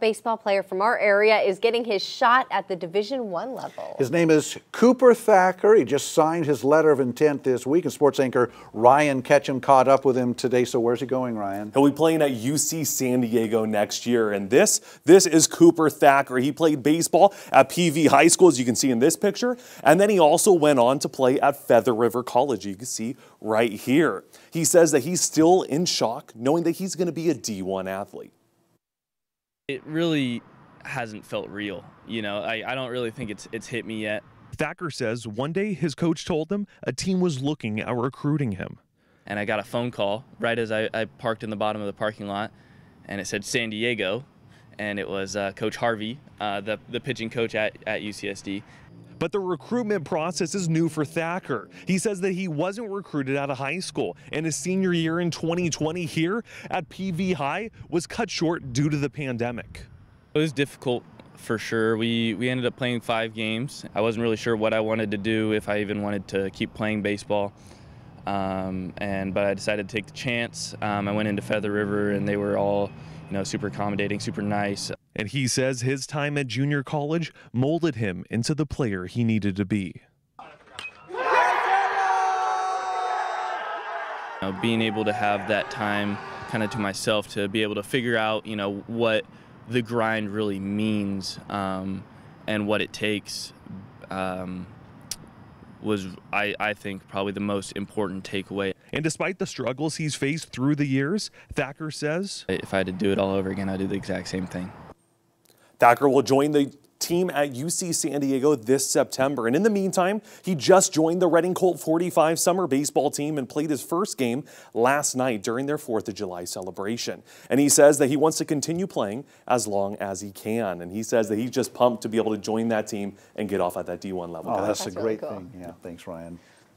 baseball player from our area is getting his shot at the Division One level. His name is Cooper Thacker. He just signed his letter of intent this week, and sports anchor Ryan Ketchum caught up with him today. So where's he going, Ryan? He'll be playing at UC San Diego next year, and this this is Cooper Thacker. He played baseball at PV High School, as you can see in this picture, and then he also went on to play at Feather River College. You can see right here. He says that he's still in shock, knowing that he's going to be a D1 athlete it really hasn't felt real. You know, I, I don't really think it's it's hit me yet. Thacker says one day his coach told him a team was looking at recruiting him. And I got a phone call right as I, I parked in the bottom of the parking lot, and it said San Diego, and it was uh, Coach Harvey, uh, the, the pitching coach at, at UCSD. But the recruitment process is new for Thacker. He says that he wasn't recruited out of high school, and his senior year in 2020 here at PV High was cut short due to the pandemic. It was difficult for sure. We we ended up playing five games. I wasn't really sure what I wanted to do, if I even wanted to keep playing baseball. Um, and but I decided to take the chance. Um, I went into Feather River, and they were all, you know, super accommodating, super nice. And he says his time at junior college molded him into the player he needed to be. You know, being able to have that time kind of to myself to be able to figure out, you know, what the grind really means um, and what it takes um, was, I, I think, probably the most important takeaway. And despite the struggles he's faced through the years, Thacker says, If I had to do it all over again, I'd do the exact same thing. Thacker will join the team at UC San Diego this September. And in the meantime, he just joined the Redding Colt 45 summer baseball team and played his first game last night during their 4th of July celebration. And he says that he wants to continue playing as long as he can. And he says that he's just pumped to be able to join that team and get off at that D1 level. Oh, that's, that's a great really cool. thing. Yeah, thanks, Ryan.